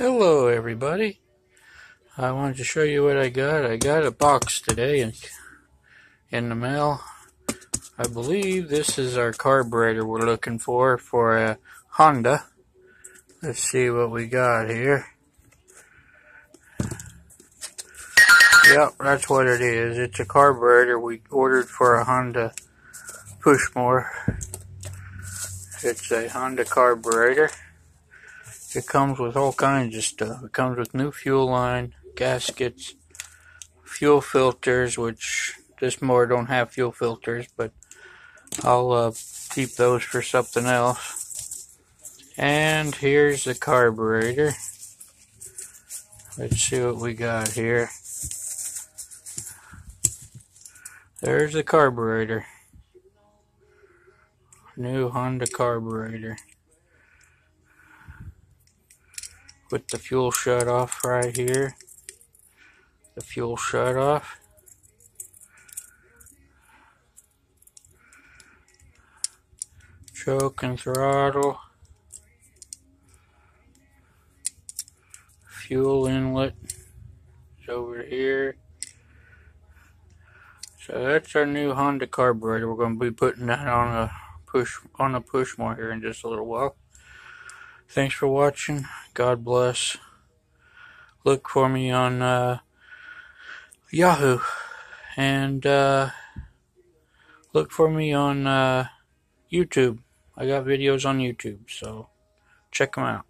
Hello, everybody. I wanted to show you what I got. I got a box today in, in the mail. I believe this is our carburetor we're looking for for a Honda. Let's see what we got here. Yep, that's what it is. It's a carburetor we ordered for a Honda push mower. It's a Honda carburetor. It comes with all kinds of stuff. It comes with new fuel line, gaskets, fuel filters, which this more don't have fuel filters, but I'll uh, keep those for something else. And here's the carburetor. Let's see what we got here. There's the carburetor. New Honda carburetor. With the fuel shut off right here. The fuel shut off. Choke and throttle. Fuel inlet is over here. So that's our new Honda carburetor. We're going to be putting that on a push on a push mower here in just a little while. Thanks for watching. God bless. Look for me on uh, Yahoo. And uh, look for me on uh, YouTube. I got videos on YouTube, so check them out.